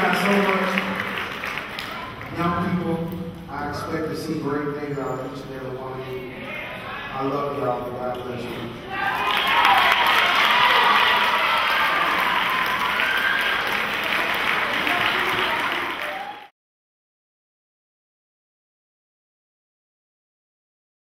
guys so much. Young people, I expect to see great things out of each and every one of you. I love y'all. God bless you.